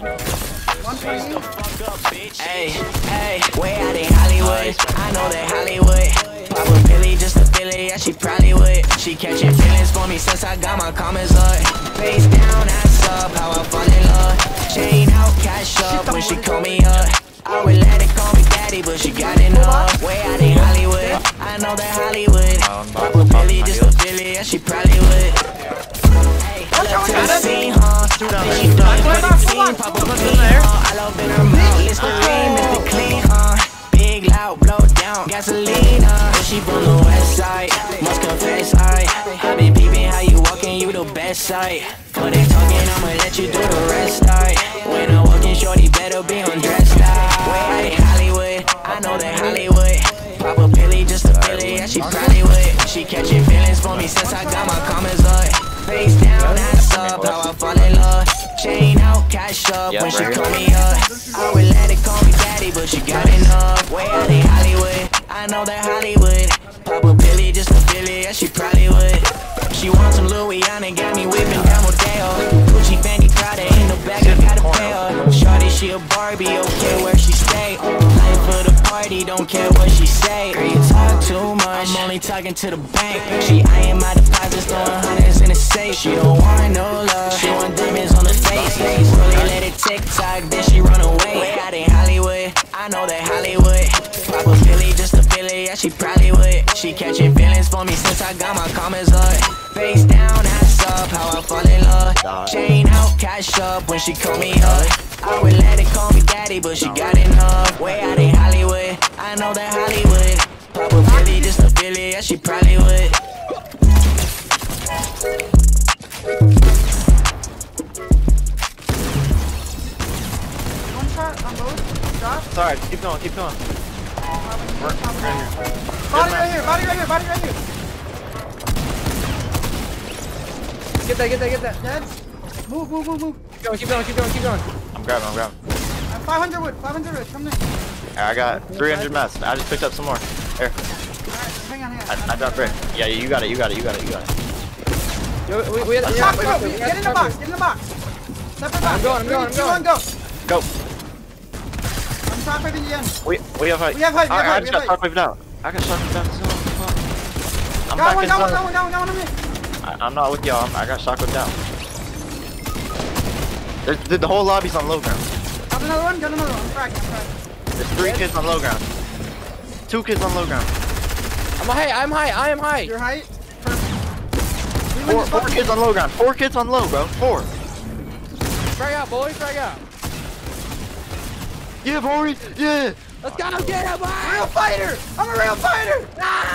Hey, hey, way out in Hollywood. I know that Hollywood. Papa Billy just a Billy, yeah, she probably would. She catching feelings for me since I got my comments up. Face down, ass up, how I fall in love. Chain out, cash up when she call me up. I would let it call me daddy, but she got enough. Huh? I love in her mouth, Listerine, Mr. Clean, huh? Big loud, blow down, gasoline, huh? She from the west side, must confess, I I been peeping how you walking, you the best side. For they talking, I'ma let you do the rest, I When I walk in, shorty better be undressed, I in Hollywood, I know that Hollywood. Papa Billy just a Billy, yeah, she probably would. She catching feelings for me since I got my comments up. Face down, ass up, how I fall in love. Chain out, cash up when she call me up. I would let it call me daddy, but she got enough. Way out in Hollywood, I know that Hollywood. Papa Billy just a Billy, yeah, she probably would. She wants some Louisiana, got me whipping down Rodeo. Gucci, Fendi, Prada, in the bag, I gotta pay her. Shawty, she a Barbie, okay, where she stay. Life for the party, don't care what she say. Girl, you talk too much, I'm only talking to the bank. She eyeing my deposits, throwing hundreds in the safe. She don't want no love, she want Tock, then she run away. Way out in Hollywood, I know that Hollywood. Papa Billy, just a Billy, yeah, she probably would. She catching feelings for me since I got my comments up. Face down, ass up, how I fall in love. Chain out, cash up when she call me up. I would let it call me daddy, but she got enough. Way out in Hollywood, I know that Hollywood. Papa Billy, just a Billy, yeah, she probably would. It's alright, keep going, keep going. We're, we're in here. Body right here. Body right here. Body right here. Get that, get that, get that. Dead. Move, move, move, move. Keep going, keep going, keep going, keep going. I'm grabbing, I'm grabbing. I'm 500 wood. 500 wood. Come in. I got 300 mess. I just picked up some more. Here, hang on, hang on. I, I dropped brick. Yeah, you got it, you got it, you got it, you got it. Yo, we, we, yeah, Chop, we- go. we- we Get in the box. Get in the box. Separate box. I'm going, I'm going, I'm two, going. one, go. Go. I'm top at the end. We we have height. We have height, we have I, I height, just we got have shockwave down. I got shockwave down. So, fuck. I'm Got back one, in got one, got one, got one, got one. I, I'm not with y'all. I'm- I got shockwave down. There's, the, the whole lobby's on low ground. Got another one, got another one. I'm cracking, I'm cracking. There's three kids on low ground. Two kids on low ground. I'm high, I'm high, I am high. Your height. Perfect. Four, four kids on low ground. Four kids on low, bro. Four. Frag out, boys, frag out. Yeah, boy. Yeah. Let's go, get him, boy. Real fighter! I'm a real fighter! Ah!